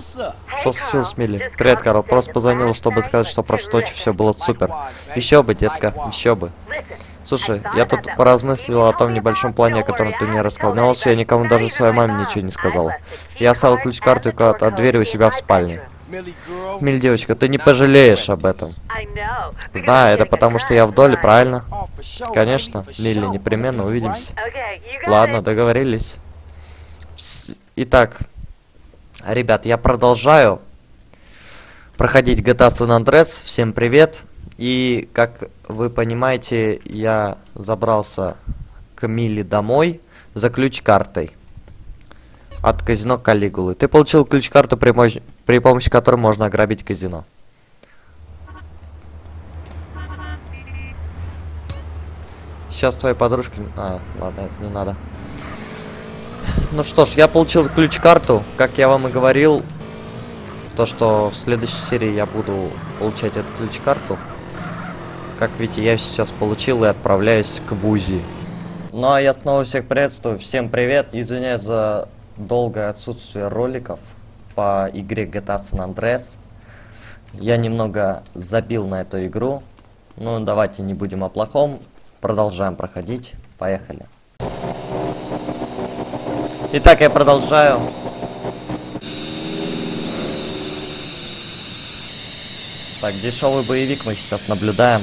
Что случилось, Милли? Привет, Карл. Просто позвонил, чтобы сказать, что прошлой ночью все было супер. Еще бы, детка, еще бы. Слушай, я тут поразмыслил о том небольшом плане, о котором ты мне рассказал. Но я никому даже своей маме ничего не сказала. Я оставил ключ-карту от, двери у себя в спальне. Миль, девочка, ты не пожалеешь об этом. Знаю, это потому что я в доле, правильно? Конечно, Милли, непременно увидимся. Ладно, договорились. Итак, ребят, я продолжаю проходить GTA San Andreas. Всем привет. И, как вы понимаете, я забрался к Милли домой за ключ-картой от казино Калигулы. Ты получил ключ-карту, при, мощь- при помощи которой можно ограбить казино. Сейчас твоей подружке... А, ладно, не надо. Ну что ж, я получил ключ-карту, как я вам и говорил, то, что в следующей серии я буду получать эту ключ-карту. Как видите, я сейчас получил и отправляюсь к Бузи. Ну а я снова всех приветствую, всем привет, извиняюсь за долгое отсутствие роликов по игре GTA San Andreas. Я немного забил на эту игру, ну давайте не будем о плохом, продолжаем проходить, поехали. Итак, я продолжаю. Так, дешевый боевик мы сейчас наблюдаем.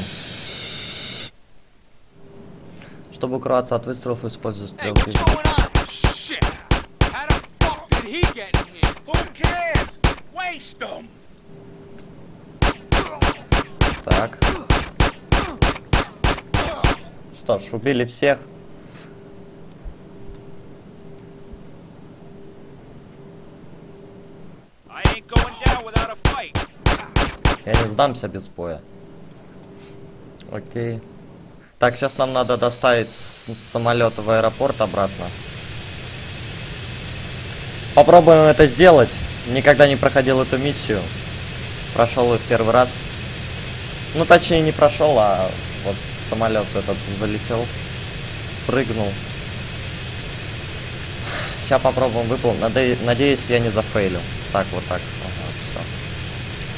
Чтобы укрываться от выстрелов, использую стрелки. Так. Что ж, убили всех. Я не сдамся без боя. Окей. Так, сейчас нам надо доставить самолет в аэропорт обратно. Попробуем это сделать. Никогда не проходил эту миссию. Прошел ее в первый раз. Ну, точнее, не прошел, а вот самолет этот залетел. Спрыгнул. Сейчас попробуем выполнить. Наде- Надеюсь, я не зафейлю. Так, вот так.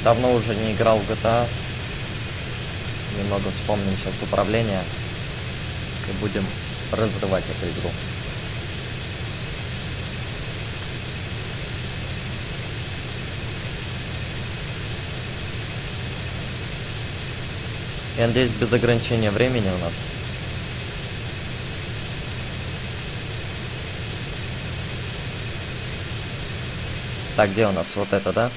Давно уже не играл в GTA. Немного вспомним сейчас управление. И будем разрывать эту игру. Я надеюсь, без ограничения времени у нас. Так, где у нас? Вот это, да?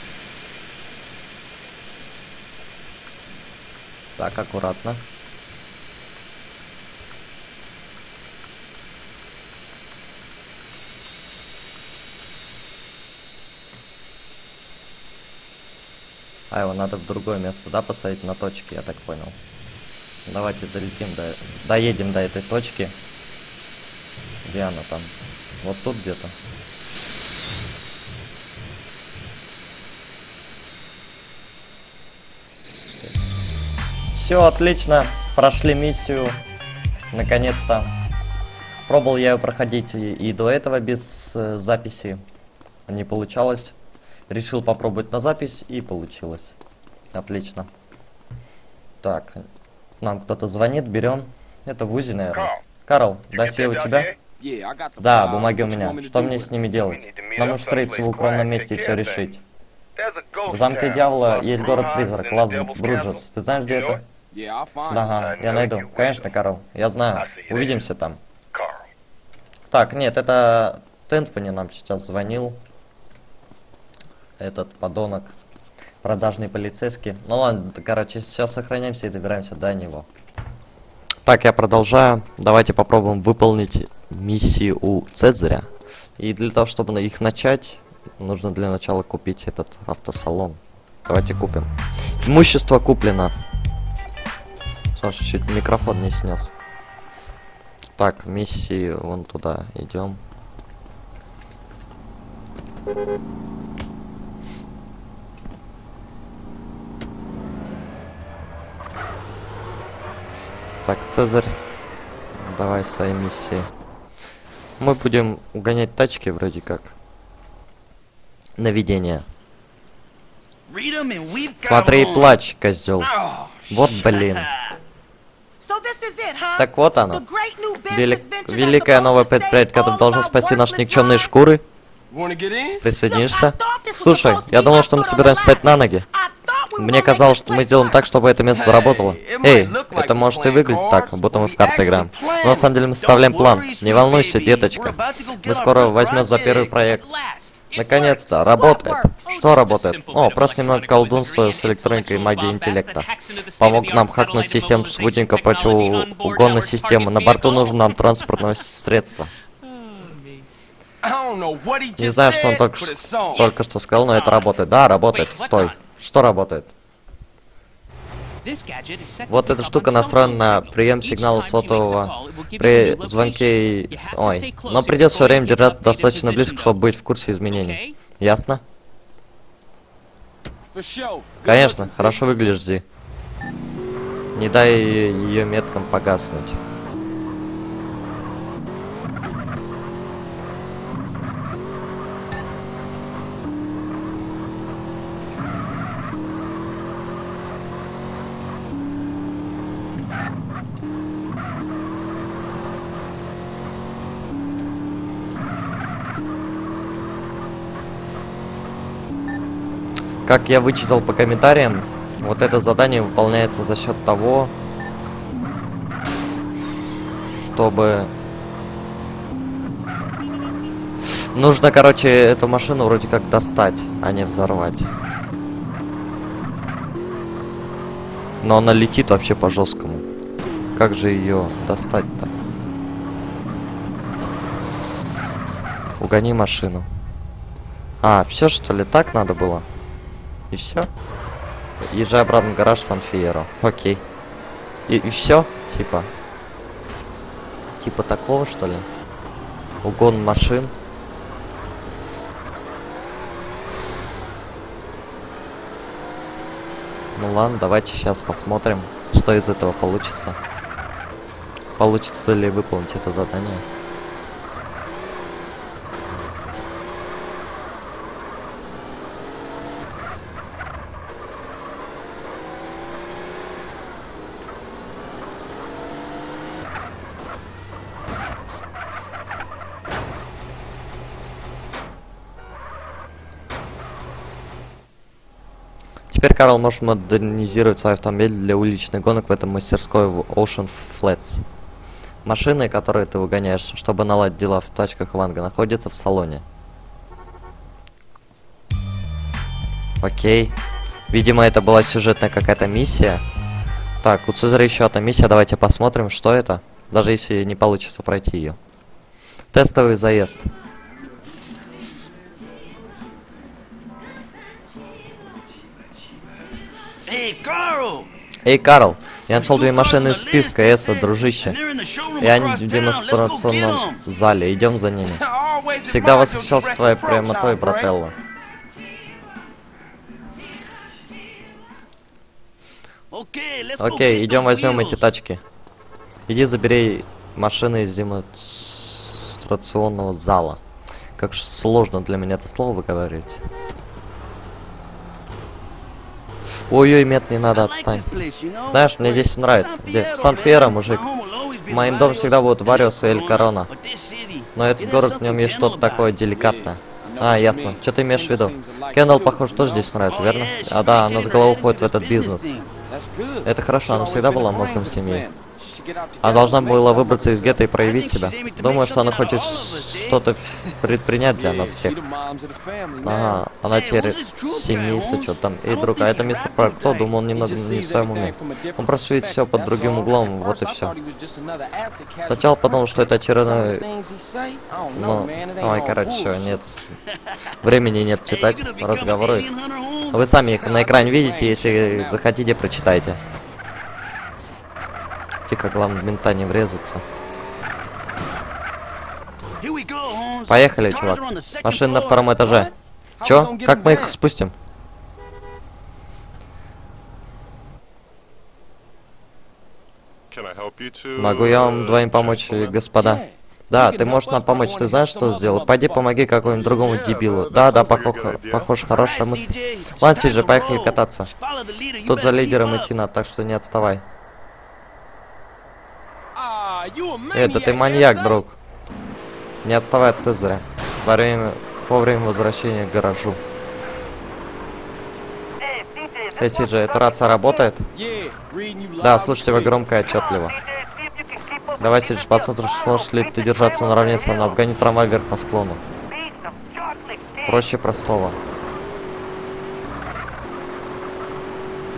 Так, аккуратно. А его надо в другое место, да, посадить на точке, я так понял. Давайте долетим до... Доедем до этой точки. Где она там? Вот тут где-то. Все, отлично. Прошли миссию. Наконец-то. Пробовал я ее проходить и, и до этого без э, записи. Не получалось. Решил попробовать на запись и получилось. Отлично. Так, нам кто-то звонит, берем. Это Вузи, наверное. Карл, досье у тебя? Да, file. бумаги у меня. Что мне с ними делать? Нам нужно встретиться в укромном месте и все решить. В замке дьявола есть город-призрак, Лас Бруджес. Ты знаешь, где это? Ага, я найду. Конечно, Карл. Я знаю. Увидимся там. Так, нет, это Тентпани нам сейчас звонил. Этот подонок. Продажный полицейский. Ну ладно, короче, сейчас сохраняемся и добираемся до него. Так, я продолжаю. Давайте попробуем выполнить миссии у Цезаря. И для того, чтобы их начать, нужно для начала купить этот автосалон. Давайте купим. Имущество куплено. Саш, чуть микрофон не снес. Так, миссии вон туда идем. Так, Цезарь, давай свои миссии. Мы будем угонять тачки вроде как. наведение. Смотри и плачь, козел. Oh, Вот блин. Так вот оно. The great new business Велик- venture that's великое supposed новое to save предприятие, которое должно our спасти наши никчемные lives. шкуры. Wanna get in? Присоединишься? Слушай, я думал, что мы собираемся встать на ноги. Мне казалось, что мы сделаем так, чтобы это место заработало. Эй, это we're может и выглядеть так, будто мы в карты играем. Но на самом деле мы составляем план. Не волнуйся, деточка. We're about to go get Мы скоро возьмем за первый проект. Наконец-то, работает. Что работает? О, просто немного колдунства с электроникой и магией интеллекта. Помог нам хакнуть систему спутника противоугонной системы. На борту нужно нам транспортное средство. Не знаю, что он только, только что сказал, но это работает. Да, работает. Стой. Что работает? Вот эта штука настроена на прием сигнала сотового При звонке... Ой, но придется время держаться достаточно близко, чтобы быть в курсе изменений. Ясно? Конечно, хорошо выглядишь, Зи. Не дай ее меткам погаснуть. Как я вычитал по комментариям, вот это задание выполняется за счет того, чтобы... Нужно, короче, эту машину вроде как достать, а не взорвать. Но она летит вообще по жесткому. Как же ее достать-то? Угони машину. А, все что ли, так надо было? И все? Езжай обратно в гараж Сан-Фиеро. Окей. И, и все? Типа. Типа такого, что ли? Угон машин. Ну ладно, давайте сейчас посмотрим, что из этого получится. Получится ли выполнить это задание. Теперь Карл может модернизировать свой автомобиль для уличных гонок в этом мастерской в Ocean Flats. Машины, которые ты выгоняешь, чтобы наладить дела в тачках Ванга, находятся в салоне. Окей. Видимо, это была сюжетная какая-то миссия. Так, у Цезаря еще одна миссия, давайте посмотрим, что это. Даже если не получится пройти ее. Тестовый заезд. Эй, Карл, я нашел две машины из списка Эса, дружище. И они в демонстрационном зале. Идем за ними. Всегда восхищался твоей прямотой, брателло. Окей, идем возьмем эти тачки. Иди забери машины из демонстрационного зала. Как же сложно для меня это слово выговаривать. Ой-ой, мет, не надо, отстань. Знаешь, мне здесь нравится. Где? В Сан-Фьеро, мужик. Моим домом всегда будут Вариус и Эль Корона. Но этот город, в нем есть что-то такое деликатное. А, ясно. Что ты имеешь в виду? Кендалл, похоже, тоже здесь нравится, верно? А да, она с головой уходит в этот бизнес. Это хорошо, она всегда была мозгом семьи. Она должна была выбраться из гетто и проявить себя. Думаю, что она хочет что-то предпринять для нас всех. Ага, она теперь семейство, что там. И друг, а это мистер Парк, кто? Думал, он немного не в своем уме. Он просто видит все под другим углом, вот и все. Сначала подумал, что это очередной... Ну, ой, короче, все, нет. Времени нет читать разговоры. Вы сами их на экране видите, если захотите, прочитайте. Тихо, главное, в мента не врезаться. Поехали, чувак. Машина на втором этаже. Чё? Как мы их спустим? Могу я вам двоим помочь, господа? Да, ты можешь нам помочь. Ты знаешь, что сделал? Пойди помоги какому-нибудь другому дебилу. Да, да, похож, похож хорошая мысль. Ладно, Сиджи, поехали кататься. Тут за лидером идти надо, так что не отставай. Это ты маньяк, друг. Не отставай от Цезаря. Во время, во время возвращения к гаражу. Эй, Сиджи, эта рация работает? Да, слышу тебя громко и отчетливо. Давай, Сидж, посмотрим, сможешь ли ты держаться наравне со мной. Обгони трамвай вверх по склону. Проще простого.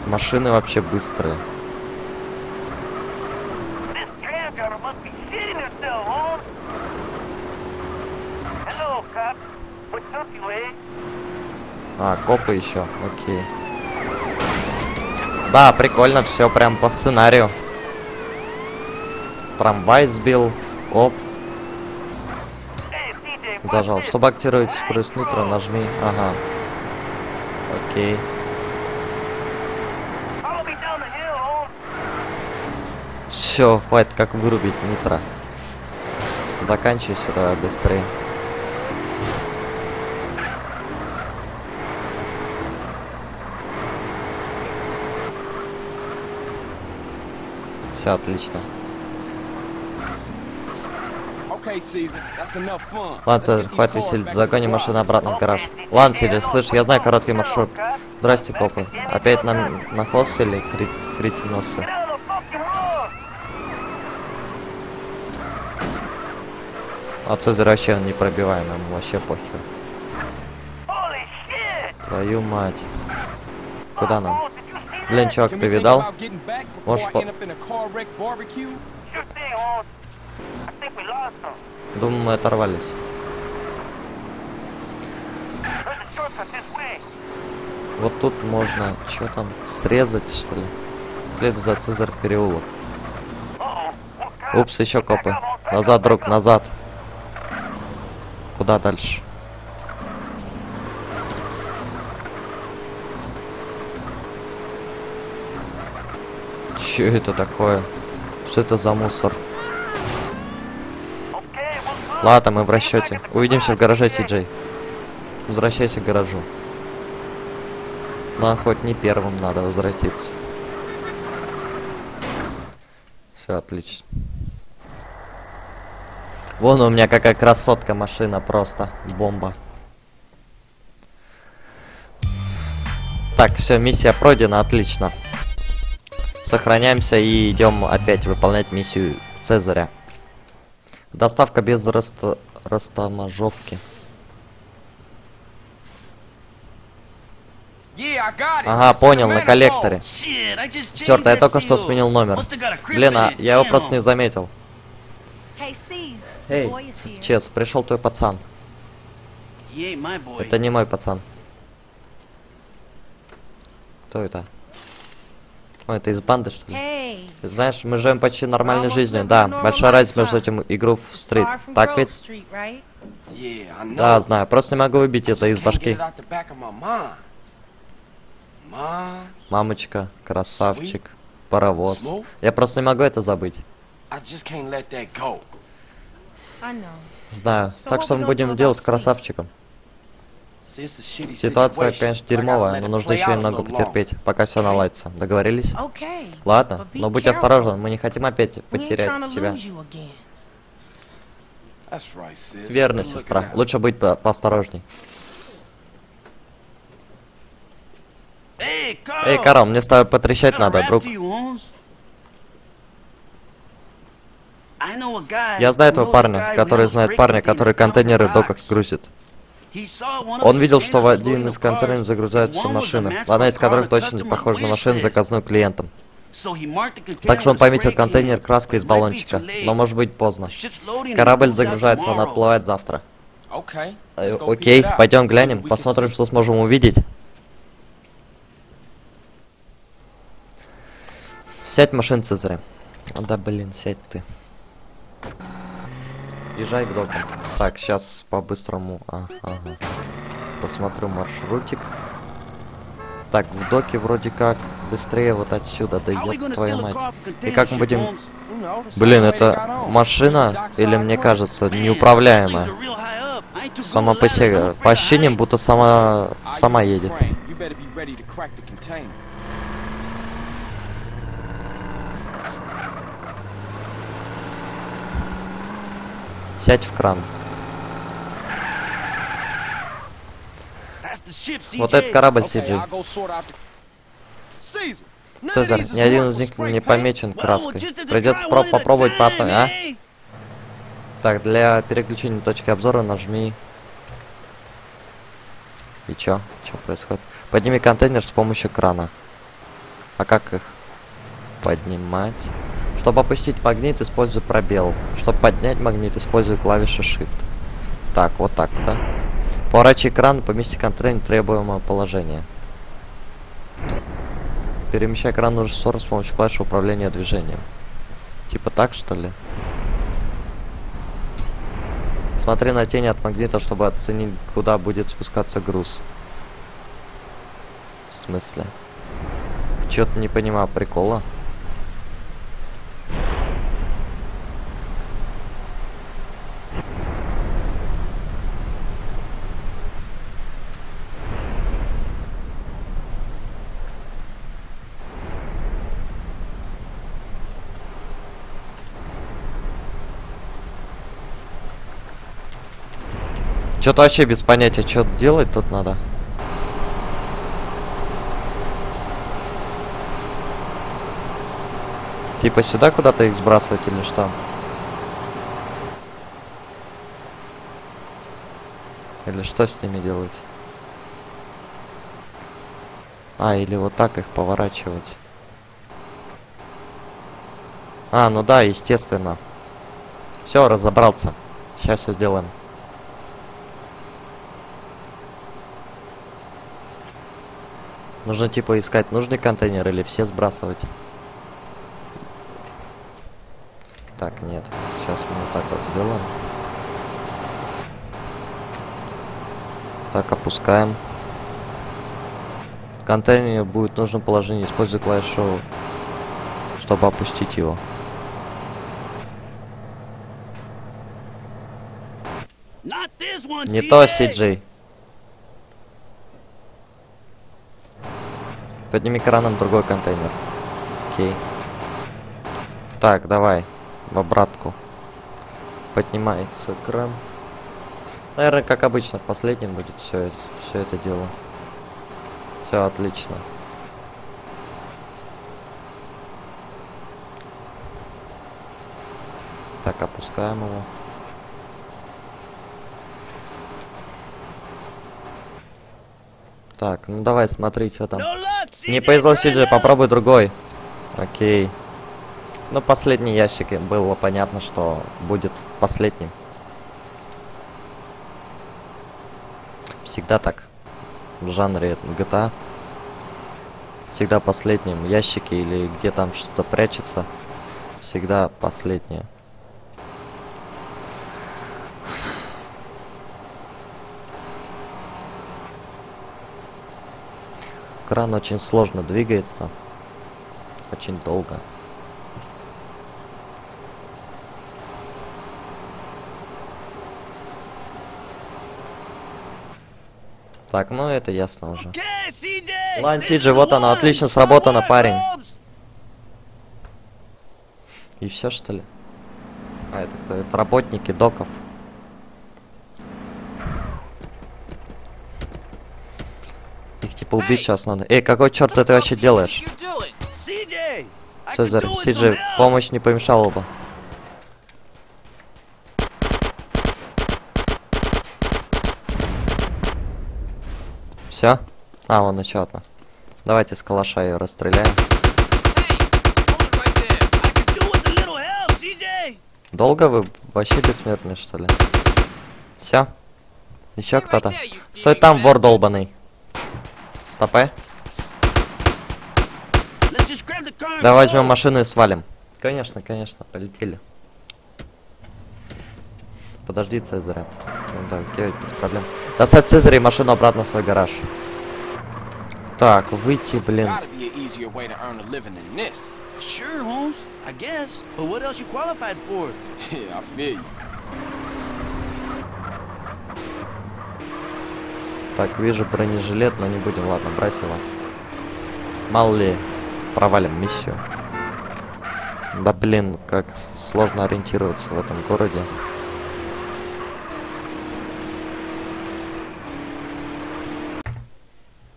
Машины вообще быстрые. А, копы еще, окей. Да, прикольно, все прям по сценарию. Трамвай сбил, коп. Зажал. Чтобы активировать скорость нитро, нажми. Ага. Окей. Все, хватит как вырубить нитро. Заканчивайся, давай быстрее. Все отлично. Ладно, Цезарь, хватит веселить. back to Загони the машину обратно в гараж. Ладно, Сиджи, слышь, я знаю короткий маршрут. Здрасте, копы. Опять нам на хвост или крит, критим носы? А Цезарь вообще он непробиваемый, ему вообще похер. Твою мать. Куда нам? Блин, чувак, ты видал? Можешь по-? Думаю, мы оторвались. Вот тут можно, что там, срезать, что ли? Следуй за Цезарь переулок. Упс, еще копы. Назад, друг, назад. Куда дальше? Че это такое? Что это за мусор? Ладно, мы в расчете. Увидимся в гараже, Ти-Джей. Возвращайся к гаражу. А хоть не первым надо возвратиться. Все отлично. Вон у меня какая красотка машина просто. Бомба. Так, все, миссия пройдена, отлично. Сохраняемся и идем опять выполнять миссию Цезаря. Доставка без раста... растаможовки. Ага, понял, на коллекторе. Черт, я только что сменил номер. Блин, а я его просто не заметил. Эй. Чес, пришел твой пацан. Это не мой пацан. Кто это? О, это из банды, что ли? Hey. Ты знаешь, мы живем почти нормальной жизнью, да. Большая разница между этим игру в стрит. Так ведь? Street, right? Yeah. Да, знаю. Просто не могу выбить это из башки. Мамочка, красавчик, паровоз. Smoke? Я просто не могу это забыть. Знаю. So Так что мы будем делать с красавчиком? Ситуация, конечно, дерьмовая, но нужно еще немного потерпеть, пока все наладится. Договорились? Ладно, но будь осторожен, мы не хотим опять потерять тебя. Верно, сестра. Лучше быть по- поосторожней. Эй, Карл, мне с тобой потрещать надо, друг. Я знаю этого парня, который знает парня, который контейнеры в доках грузит. Он видел, что в один из контейнеров загрузаются машины, одна из которых точно похожа на машину, заказанную клиентом. Так что он пометил контейнер краской из баллончика, но может быть поздно. Корабль загружается, он отплывает завтра. Okay. Э, Окей, out. пойдем глянем, посмотрим, что сможем увидеть. Сядь в машину Цезаря. Да блин, сядь ты. Езжай к докам. Так, сейчас по-быстрому. А, ага. Посмотрю маршрутик. Так, в доке вроде как быстрее вот отсюда, да ёб твою мать. И как мы будем... Блин, это машина, или мне кажется, неуправляемая. Сама по себе, по ощущениям, будто сама, сама едет. Сядь в кран. Вот этот корабль, Сиджи. Цезарь, ни один из них не помечен краской. Придется про- попробовать по одной, а? Так, для переключения точки обзора нажми... И чё? Чё происходит? Подними контейнер с помощью крана. А как их поднимать? Чтобы опустить магнит, используй пробел. Чтобы поднять магнит, используй клавишу Shift. Так, вот так, да? Поворачивай кран, помести контейнер в требуемое положение. Перемещай нужную сторону с помощью клавиши управления движением. Типа так, что ли? Смотри на тени от магнита, чтобы оценить, куда будет спускаться груз. В смысле? Чё-то не понимаю прикола. Что-то вообще без понятия, что делать тут надо. Типа сюда куда-то их сбрасывать или что? Или что с ними делать? А, или вот так их поворачивать. А, ну да, естественно. Все, разобрался. Сейчас все сделаем. Нужно типа искать нужный контейнер или все сбрасывать. Так, нет. Сейчас мы вот так вот сделаем. Так, опускаем. Контейнер будет в нужном положении. Используй клавишу, чтобы опустить его. Не то. CJ. Подними краном другой контейнер. Окей. Так, давай. В обратку. Поднимается кран. Наверное, как обычно, последним будет все, все это дело. Все отлично. Так, опускаем его. Так, ну давай смотреть, что там. Не повезло, another. попробуй другой. Окей. Ну, последний ящик, было понятно, что будет в последнем. Всегда так. В жанре GTA. Всегда последнем ящике или где там что-то прячется. Всегда последнее. Кран очень сложно двигается. Очень долго. Так, ну это ясно уже. Okay, CJ. Ладно, this Тиджи, is the вот она, отлично work, парень. И все что ли? А, это, это работники доков. Их типа убить сейчас надо. Эй, какой черт ты вообще делаешь? Цезарь, Сиджи, помощь не помешала бы. Все? А, вон еще одна. Давайте с калаша ее расстреляем. Долго вы вообще бессмертны, что ли? Все? Еще кто-то? Стой там, вор долбаный. And Давай возьмем машину и свалим. Конечно, конечно, полетели. Подожди, Цезаря. Ну да, окей, без проблем. Доставь Цезаря и машину обратно в свой гараж. Так, выйти, блин. Gotta be an easier way to earn a living than this. Sure, Holmes. I guess. But what else you qualified for? Yeah, I feel you. Так, вижу бронежилет, но не будем, ладно, брать его. Мало ли, провалим миссию. Да блин, как сложно ориентироваться в этом городе.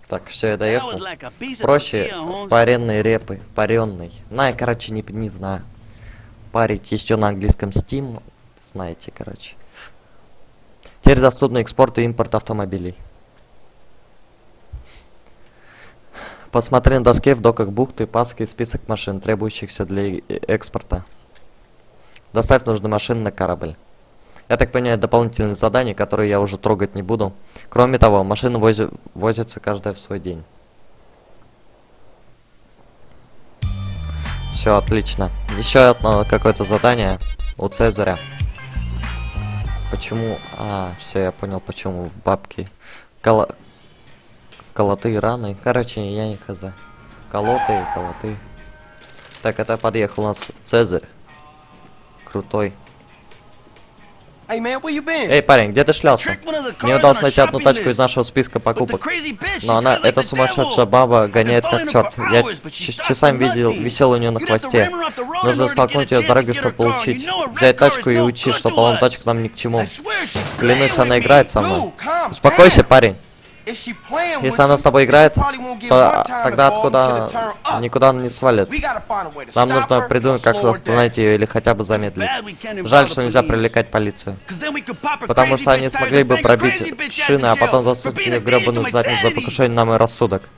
Так, все, я доехал. Проще паренные репы, паренный. На, я, короче, не, не знаю. Парить еще на английском Steam, знаете, короче. Теперь доступны экспорт и импорт автомобилей. Посмотри на доске в доках бухты паски список машин, требующихся для э- экспорта. Доставь нужные машины на корабль. Я так понимаю, дополнительные задания, которые я уже трогать не буду. Кроме того, машины вози- возятся каждая в свой день. Все отлично. Еще одно какое-то задание у Цезаря. Почему? А, все, я понял, почему бабки. Кола... Колоты, раны. Короче, я не хз. Колоты, колоты. Так, это подъехал у нас Цезарь. Крутой. Hey man, where you been? Эй, парень, где ты шлялся? Мне удалось найти одну тачку из нашего списка покупок. Но она, эта сумасшедшая баба гоняет как черт. Я часами видел, висел у нее на хвосте. Нужно столкнуть ее с get чтобы получить. Взять тачку и good что us. тачку нам ни к чему. Клянусь, она играет со мной. Успокойся, парень. If she playing with Если она с тобой играет, то тогда откуда никуда она не свалит. Нам нужно придумать, как остановить ее или хотя бы замедлить. Жаль, что нельзя привлекать полицию. Потому crazy что они смогли бы пробить шины, а потом мне a в гребаную задницу за покушение на мой рассудок.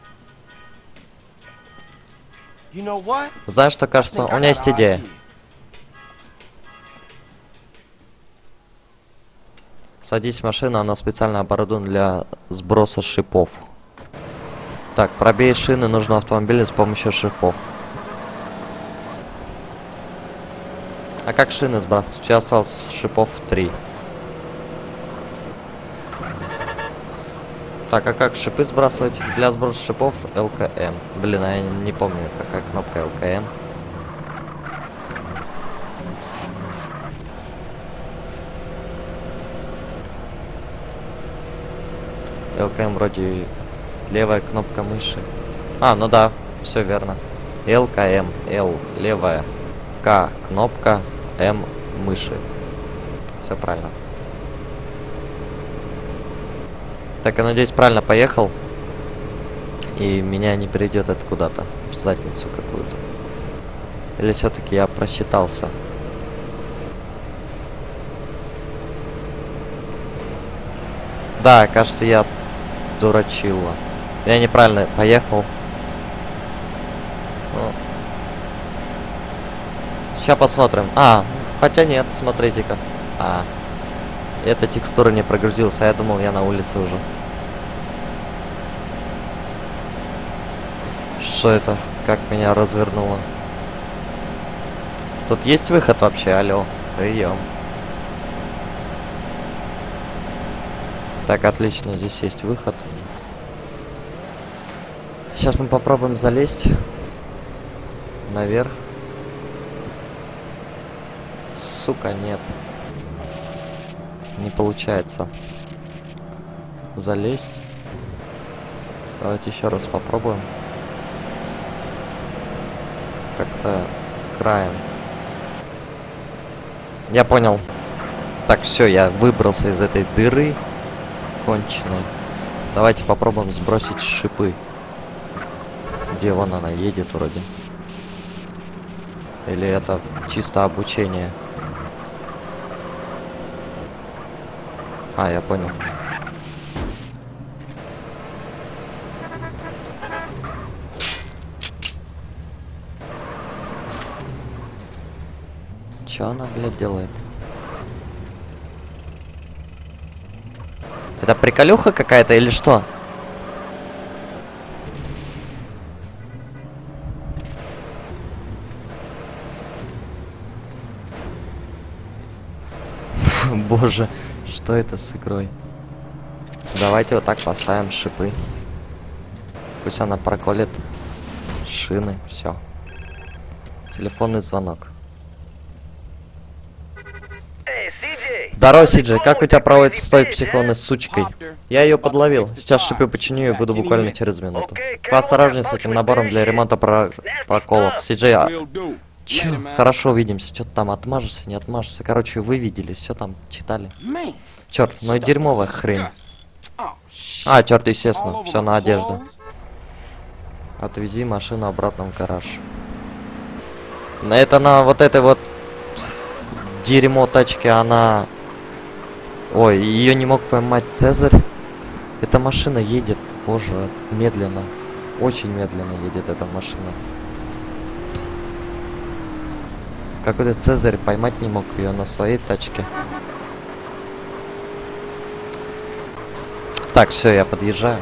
Знаешь, что кажется? У меня есть идея. Садись в машину, она специально оборудована для сброса шипов. Так, пробей шины нужного автомобиля с помощью шипов. А как шины сбрасывать? Сейчас осталось шипов 3. Так, а как шипы сбрасывать? Для сброса шипов ЛКМ. Блин, а я не помню, какая кнопка ЛКМ. ЛКМ вроде левая кнопка мыши. А, ну да, все верно. ЛКМ, Л левая, К кнопка, М мыши. Все правильно. Так, я надеюсь, правильно поехал. И меня не придет это куда-то, в задницу какую-то. Или все-таки я просчитался? Да, кажется, я дурачила. Я неправильно поехал. Сейчас посмотрим. А, хотя нет, смотрите-ка. А, эта текстура не прогрузилась, а я думал, я на улице уже. Что это? Как меня развернуло? Тут есть выход вообще, алло. Прием. Так, отлично, здесь есть выход. Сейчас мы попробуем залезть наверх. Сука, нет. Не получается. Залезть. Давайте еще раз попробуем. Как-то краем. Я понял. Так, все, я выбрался из этой дыры конченой. Давайте попробуем сбросить шипы. Где вон она едет вроде. Или это чисто обучение? А, я понял. Чё она, блядь, делает? Это приколюха какая-то или что? Боже, что это с игрой? Давайте вот так поставим шипы. Пусть она проколет шины, все. Телефонный звонок. Здорово, Сиджи, как у тебя проводится с той психованной сучкой? Я ее подловил. Сейчас шипы починю и буду буквально через минуту. Поосторожней с этим набором для ремонта про... проколов. Сиджи, а... Man. Хорошо, увидимся. Что ты там отмажешься, не отмажешься? Короче, вы видели, все там читали. Черт, ну и дерьмовая хрень. А, черт, естественно, все на одежду. Отвези машину обратно в гараж. На это на вот этой вот дерьмо тачки она... Ой, ее не мог поймать Цезарь. Эта машина едет, боже, медленно. Очень медленно едет эта машина. Какой-то Цезарь поймать не мог ее на своей тачке. Так, все, я подъезжаю.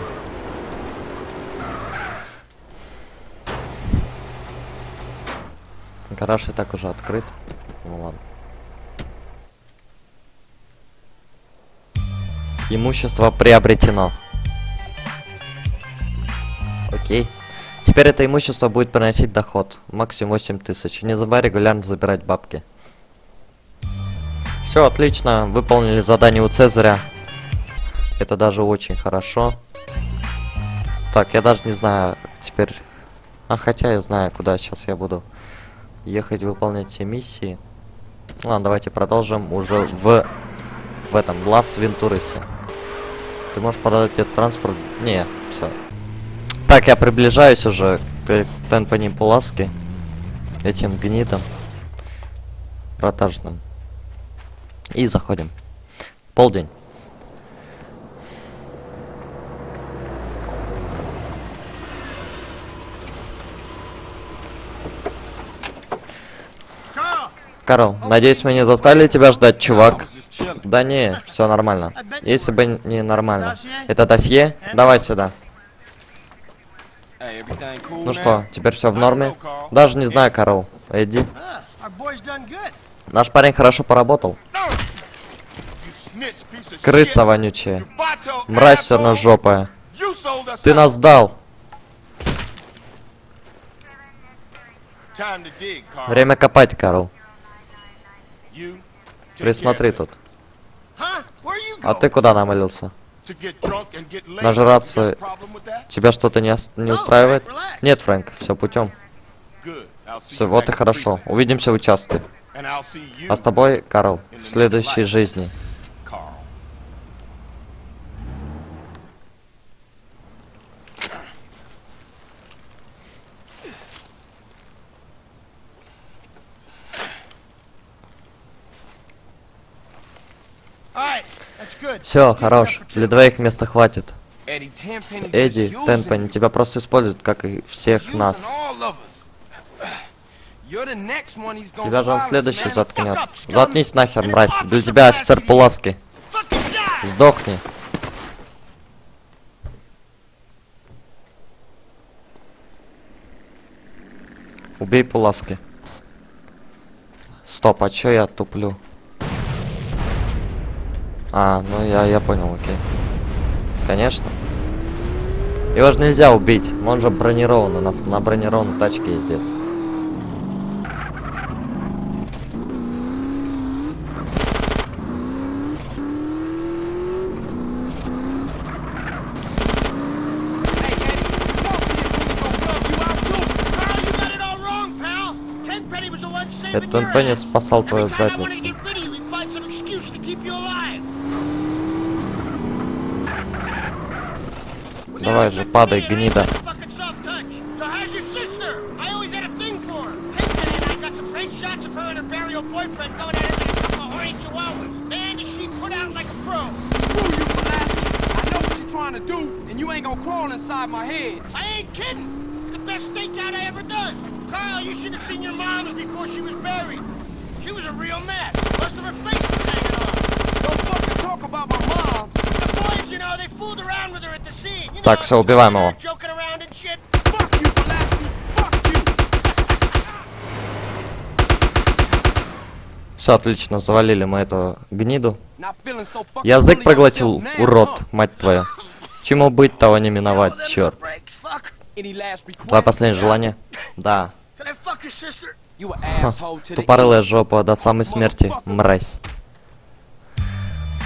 Гараж и так уже открыт. Ну ладно. Имущество приобретено. Окей. Теперь это имущество будет приносить доход. Максимум 8 тысяч. Не забывай регулярно забирать бабки. Все, отлично. Выполнили задание у Цезаря. Это даже очень хорошо. Так, я даже не знаю теперь... А хотя я знаю, куда сейчас я буду ехать выполнять все миссии. Ладно, давайте продолжим уже в в этом Лас Вентурисе. Ты можешь продать этот транспорт? Не, все. Так, я приближаюсь уже к Темпани Пуласке. Этим гнидом. Протажным. И заходим. Полдень. Карл, надеюсь, мы не заставили тебя ждать, чувак. Да не, все нормально. Если бы не нормально. Это досье? Давай сюда. Ну что, теперь все в норме? Даже не знаю, Карл. Иди. Good. Наш парень хорошо поработал. Крыса вонючая. Мразь черножопая. Ты нас сдал. Время копать, Карл. Присмотри тут. А ты куда намылился? Нажраться Тебя что-то не, не устраивает? Нет, Фрэнк, все путем. Все, вот и хорошо. Увидимся в участке. А с тобой, Карл, в следующей жизни. Все, хорош. Для двоих места хватит. Эдди, me. тебя просто используют, как и всех нас. Тебя же он следующий заткнет. Заткнись нахер, мразь. Для тебя офицер. Пуласки. Сдохни. Убей Пуласки. Стоп, а чё я туплю? А, ну я, я понял, окей. Конечно. Его же нельзя убить. Он же бронирован, у нас на бронированной тачке ездит. Hey, Eddie, don't be a nigga Давай же, падай, гнида. You, Pulaski. Fuck you. Все отлично, завалили мы эту гниду. Язык проглотил, урод, мать твою. Чему быть, того не миновать, черт. Твое последнее желание? Да. The Тупорылая жопа до самой смерти, мразь.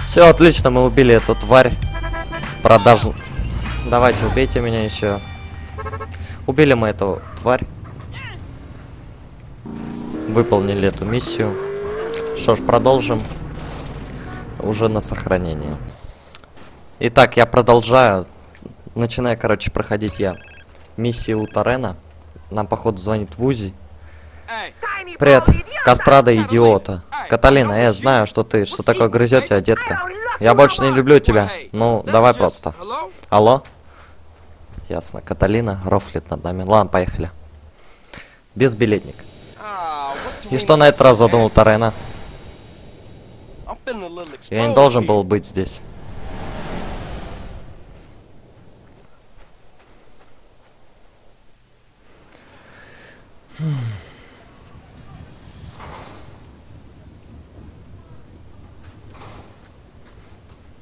Все отлично, мы убили эту тварь. Продажу. Давайте, убейте меня еще. Убили мы эту тварь. Выполнили эту миссию. Что ж, продолжим. Уже на сохранение. Итак, я продолжаю. Начинаю, короче, проходить я миссию у Тарена. Нам, походу, звонит Вузи. Привет, Кастрада идиота. Каталина, я знаю, что ты, что такое грызет тебя, детка. Я больше не люблю тебя. Ну, давай просто. Алло? Ясно, Каталина рофлит над нами. Ладно, поехали. Безбилетник. И что на этот раз задумал Тарена? Я не должен был быть здесь.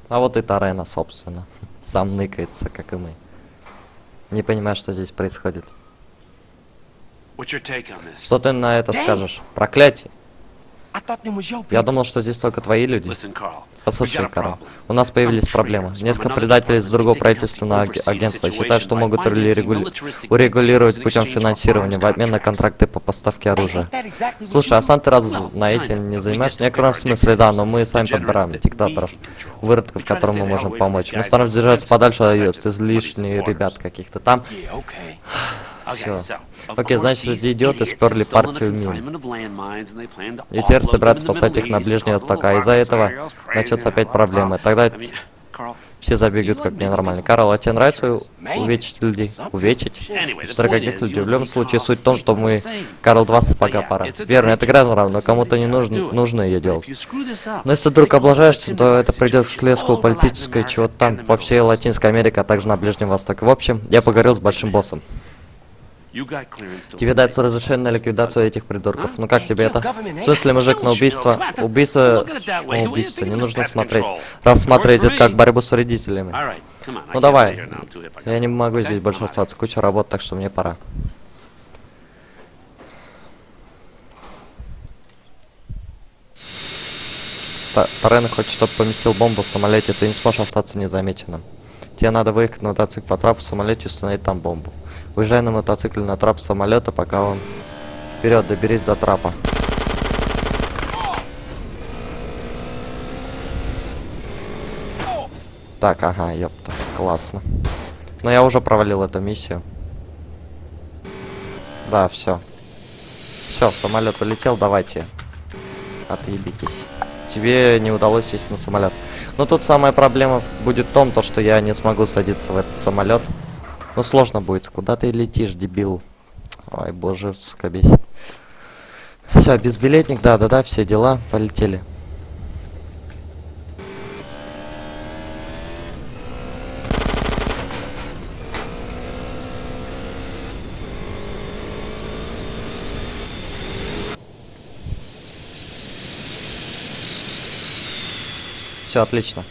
А вот и Тарена, собственно. Сам ныкается, как и мы. Не понимаю, что здесь происходит. Что ты на это скажешь? Проклятие. Я people. думал, что здесь только твои люди. Послушай, Карл, у нас появились проблемы. Несколько предателей из другого правительственного oversee агентства считают, что могут регули- урегулировать путем финансирования в обмен на контракты по поставке оружия. Слушай, а сам ты раз на этим не занимаешься? get В некотором смысле, да, но мы сами подбираем диктаторов, выродков, которым мы можем помочь. Мы стараемся держаться подальше от излишних ребят каких-то там. Of Окей, значит, идиоты сперли партию мин. И теперь собираются послать их на East, Ближний causing Восток, a а little из-за этого начнутся опять проблемы. Тогда все забегают как ненормальные. Карл, а тебе нравится увечить людей? Увечить? Что каких людей? В любом случае, суть в том, что мы... Карл, два сапога пара. Верно, это грязно равно, кому-то не нужно, нужно ее делать. Но если вдруг it causes облажаешься, то это придет к over политической, чего там, по всей. Латинской Америке, а также на Ближнем Востоке. В общем, я поговорил с большим боссом. Тебе дается разрешение на ликвидацию этих придурков. Ну как тебе это? В смысле, мужик, на убийство... Убийство... На убийство не нужно смотреть. for это как борьбу с вредителями. Ну давай. Я не могу здесь больше оставаться. Куча работ, так что мне пора. Тарен хочет, чтобы поместил бомбу в самолете, ты не сможешь остаться незамеченным. Тебе надо выехать на мотоцикл по трапу в самолете и установить там бомбу. Уезжай на мотоцикле на трап самолета, пока он... Вперед, доберись до трапа. Так, ага, ёпта, классно. Но я уже провалил эту миссию. Да, все. Все, самолет улетел, давайте. Отъебитесь. Тебе не удалось сесть на самолет. Но тут самая проблема будет в том, то, что я не смогу садиться в этот самолет. Ну сложно будет. Куда ты летишь, дебил? Ой, боже, сука. Все, безбилетник, да, да, да, все дела, полетели. Все отлично.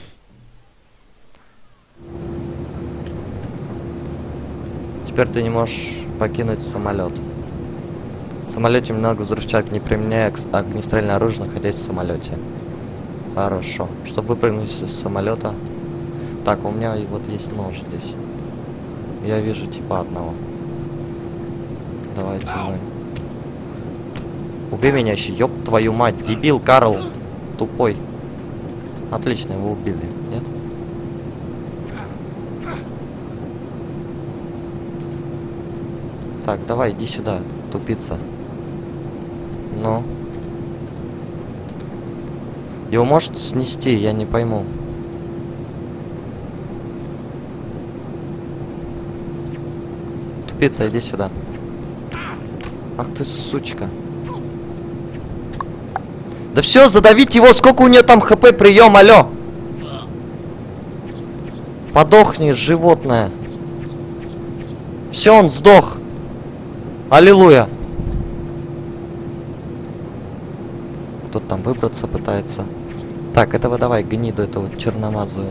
Теперь ты не можешь покинуть самолет. В самолете много взрывчатки, не применяя огнестрельное оружие, находясь в самолете. Хорошо. Чтобы выпрыгнуть из самолета. Так, у меня вот есть нож здесь. Я вижу типа одного. Давайте мы. Убей меня еще, ёб твою мать, дебил, Карл. Тупой. Отлично, его убили, нет? Так, давай, иди сюда, тупица. Ну. Его может снести, я не пойму. Тупица, иди сюда. Ах ты сучка. Да все, задавить его, сколько у нее там хп прием, алло. Подохни, животное. Все, он сдох. Аллилуйя. Кто-то там выбраться пытается. Так, этого давай, гниду этого черномазую.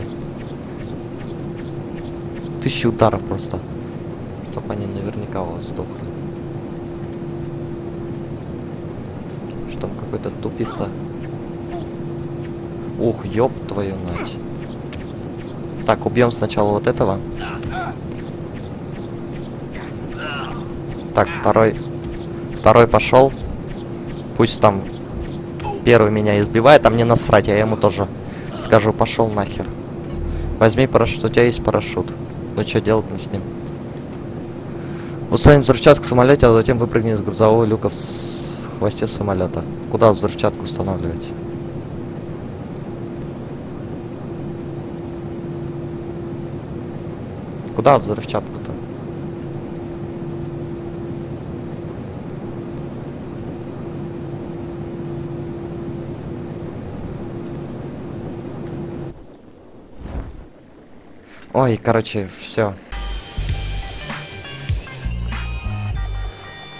Тысячи ударов просто. Чтоб они наверняка вас сдохли. Что там какой-то тупица. Ух, ёб твою мать. Так, убьем сначала вот этого. Так, второй. Второй пошел. Пусть там первый меня избивает, а мне насрать, я ему тоже скажу, пошел нахер. Возьми парашют, у тебя есть парашют. Ну что делать мне с ним? Установим взрывчатку в самолете, а затем выпрыгни из грузового люка в хвосте самолета. Куда взрывчатку устанавливать? Куда взрывчатку-то? Ой, короче, все.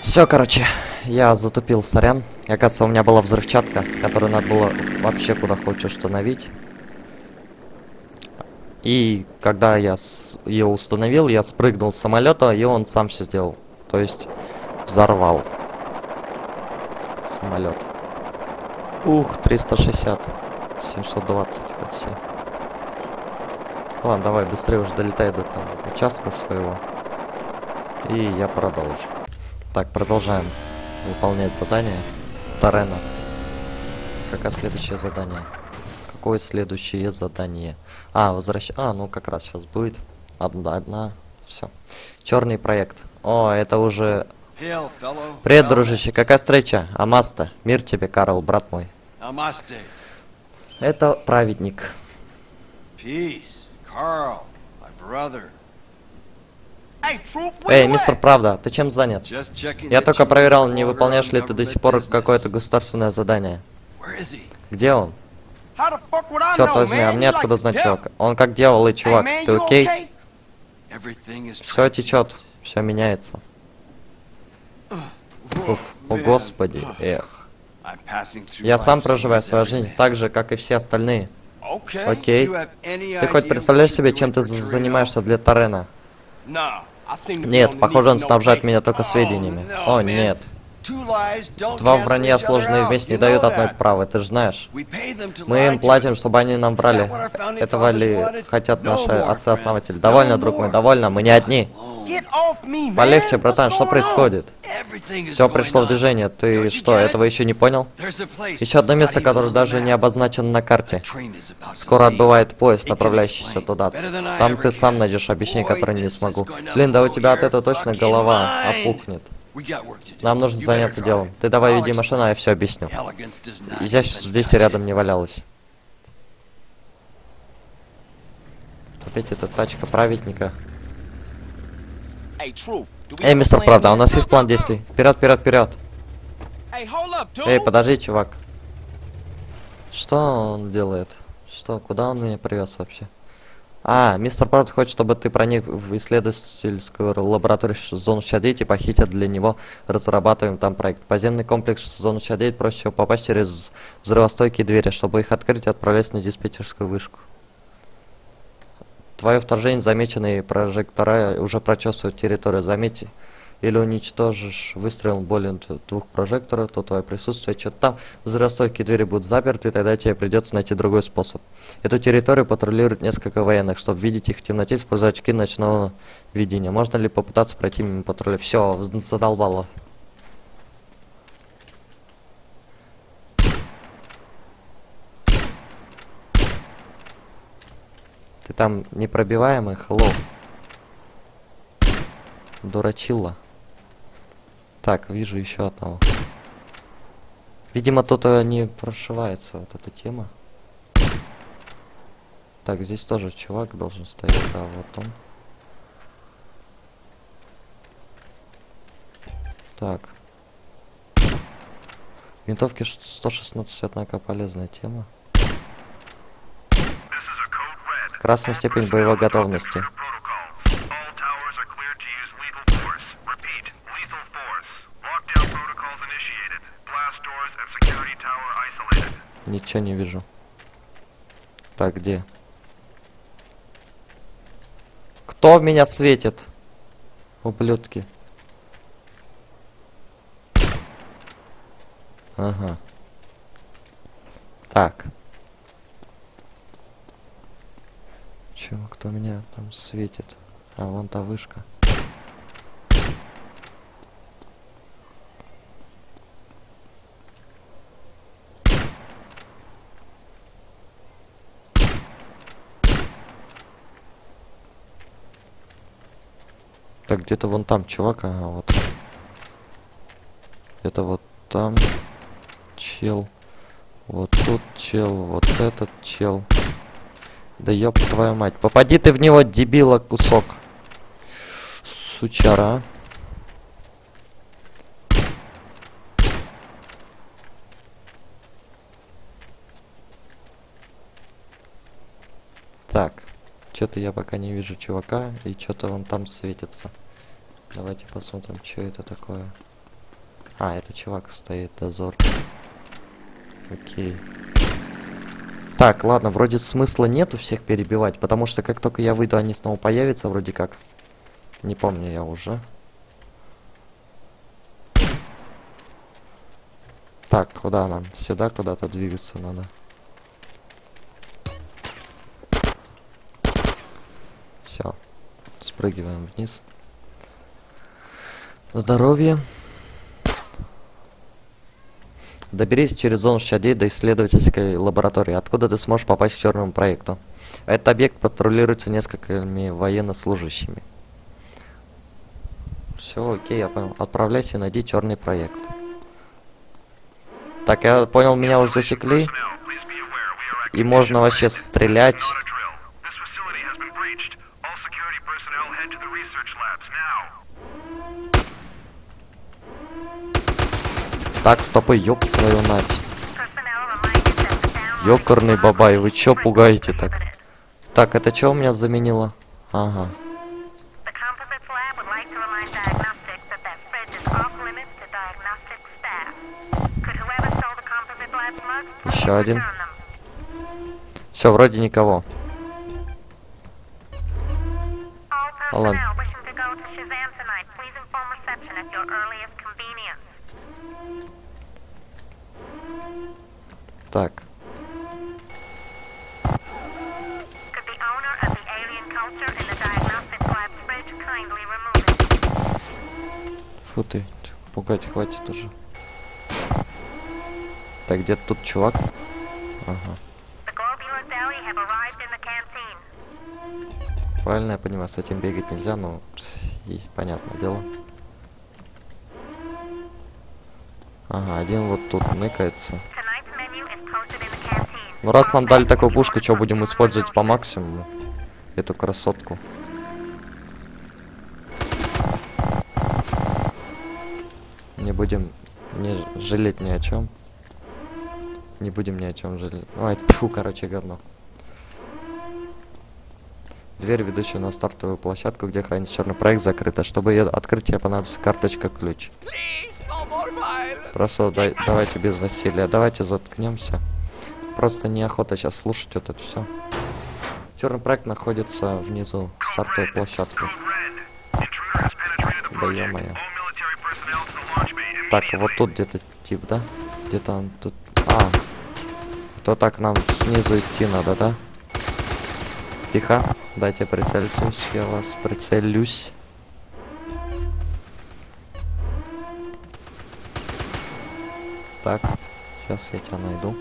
Все, короче, я затупил, сорян. Оказывается, у меня была взрывчатка, которую надо было вообще куда хочешь установить. И когда я ее установил, я спрыгнул с самолета, и он сам все сделал. То есть взорвал самолет. Ух, 360. 720 хоть все. Ладно, давай быстрее уже долетай до там участка своего. И я продолжу. Так, продолжаем выполнять задание Тарена. Какое следующее задание? Какое следующее задание? А, возвращ... А, ну как раз сейчас будет. Одна, одна. Все. Черный проект. О, это уже... Привет, дружище. Какая встреча? Амаста. Мир тебе, Карл, брат мой. Namaste. Это праведник. Peace. Эй, мистер? Правда, ты чем занят? Я только проверял, не выполняешь ли ты до сих пор какое-то государственное задание. Where is he? Где он? Черт возьми, а мне откуда знать, чувак? Он как дьявол, и чувак. Ты окей? Все течет, все меняется. Уф, о господи, эх. Я сам проживаю свою жизнь так же, как и все остальные. Окей. Ты хоть представляешь себе, чем ты занимаешься для Тарена? Нет, похоже, он снабжает меня только Oh, сведениями. О, нет. Два вранья, сложные вместе, не дают одной правы, ты же знаешь. Мы им платим, чтобы они нам founding Этого ли хотят наши отцы-основатели? Довольно, друг мой, довольно, мы не одни. Полегче, братан, что происходит? Все пришло в движение. Ты что, этого еще не понял? Еще одно место, которое даже не обозначено на карте. Скоро отбывает поезд, направляющийся туда. Там ты сам найдешь объяснение, которое не смогу. Блин, да у тебя от этого точно голова опухнет. Нам нужно заняться делом. Ты давай веди машину, а я все объясню. Изящество здесь touch рядом не валялось. Опять эта тачка праведника. Эй, мистер Правда, у нас есть план действий. Вперед, вперед, вперед. Эй, подожди, чувак. Что он делает? Что, куда он меня привез вообще? А, мистер Правда хочет, чтобы ты проник в исследовательскую лабораторию зону 69 и похитил для него разрабатываем там проект. Подземный комплекс зону 69 проще всего попасть через взрывостойкие двери. Чтобы их открыть, отправляйся на диспетчерскую вышку. Твое вторжение замеченные прожектора уже прочесывают территорию. Заметьте, или уничтожишь выстрелом более двух прожекторов, то твое присутствие что-то там, взрывостойкие двери будут заперты, и тогда тебе придется найти другой способ. Эту территорию патрулируют несколько военных, чтобы видеть их в темноте, используя очки ночного видения. Можно ли попытаться пройти мимо патруля? Все, задолбало. Ты там непробиваемый, hello. Дурачилла. Так, вижу еще одного. Видимо, тут не прошивается вот эта тема. Так, здесь тоже чувак должен стоять, да, вот он. Так. Винтовки ш- 116, однако, полезная тема. Красная степень боевой готовности. Ничего не вижу. Так, где? Кто в меня светит? Ублюдки. Ага. Так. Чего, кто меня там светит? А, вон та вышка. Так, где-то вон там чувак, ага, вот. Где-то вот там чел. Вот тут чел, вот этот чел. Да ёб твою мать. Попади ты в него, дебила, кусок. Сучара. Так. Что-то я пока не вижу чувака, и что-то он там светится. Давайте посмотрим, что это такое. А, это чувак стоит, дозор. Окей. Так, ладно, вроде смысла нету всех перебивать, потому что как только я выйду, они снова появятся, вроде как. Не помню я уже. Так, куда нам? Сюда куда-то двигаться надо. Все. Спрыгиваем вниз. Здоровье. Доберись через зону 69 до исследовательской лаборатории, откуда ты сможешь попасть к черному проекту. Этот объект патрулируется несколькими военнослужащими. Все, окей, я понял. Отправляйся и найди черный проект. Так, я понял, меня уже засекли. И можно вообще стрелять. Так, стопы, ёб твою мать. Ёкарный бабай, вы чё пугаете так? Так, это чё у меня заменило? Ага. Еще один. Все, вроде никого. А, ладно. Так. Фу ты, пугать хватит уже. Так, где тут чувак? Ага. Правильно я понимаю, с этим бегать нельзя, но и, понятное дело. Ага, один вот тут ныкается. Ну раз нам дали такую пушку, что будем использовать по максимуму? Эту красотку. Не будем не жалеть ни о чем. Не будем ни о чем жалеть. Ой, тьфу, короче, говно. Дверь, ведущая на стартовую площадку, где хранится черный проект, закрыта. Чтобы ее открыть, тебе понадобится карточка-ключ. Просто дай, давайте без насилия. Давайте заткнемся. Просто неохота сейчас слушать вот это все. Черный проект находится внизу стартовой площадки. Да ё-моё. Так, вот тут где-то тип, да? Где-то он тут... А, то так нам снизу идти надо, да? Тихо, дайте прицелиться, я вас прицелюсь. Так, сейчас я тебя найду.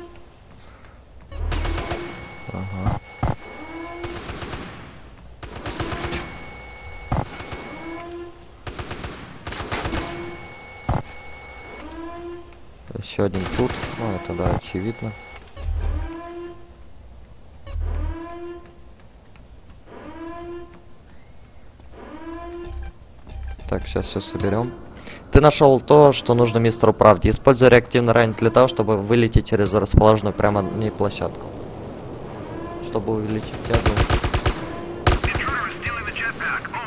Ага. Еще один тут. Ну, это да, очевидно. Так, сейчас все соберем. Ты нашел то, что нужно мистеру Правде. Используй реактивный ранец для того, чтобы вылететь через расположенную прямо на ней площадку. Чтобы увеличить тягу.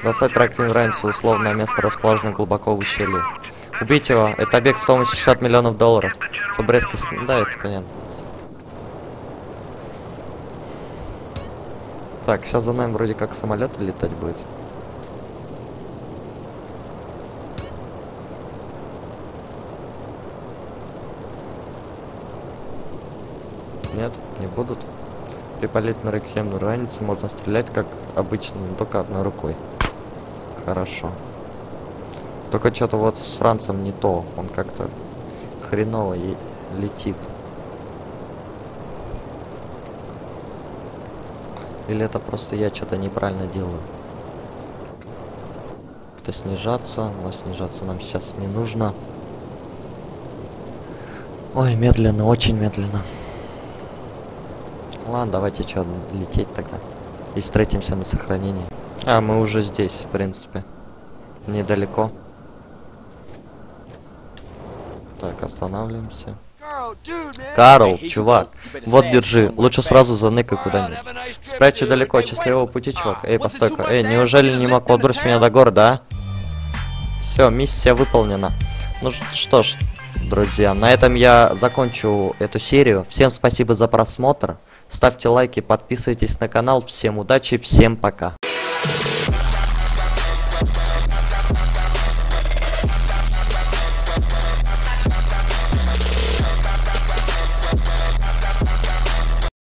Достать трактивную разницу условное место расположено глубоко в ущелье. Убить его. Это объект стоимостью 60 миллионов долларов. Чтобы резко... Да, это понятно. Так, сейчас за нами вроде как самолет летать будет. Нет, не будут. При на ракетную ранец можно стрелять как обычно, но только одной рукой. Хорошо. Только что-то вот с ранцем не то. Он как-то хреново и летит. Или это просто я что-то неправильно делаю? Это снижаться, но снижаться нам сейчас не нужно. Ой, медленно, очень медленно. Ладно, давайте что, лететь тогда. И встретимся на сохранении. А, мы уже здесь, в принципе. Недалеко. Так, останавливаемся. Карл, чувак, вот держи, лучше сразу заныкай куда-нибудь. Спрячь далеко, счастливого пути, чувак. Эй, постой-ка, эй, неужели не мог отбросить меня до города, а? Все, миссия выполнена. Ну что ж, друзья, на этом я закончу эту серию. Всем спасибо за просмотр. Ставьте лайки, подписывайтесь на канал. Всем удачи, всем пока.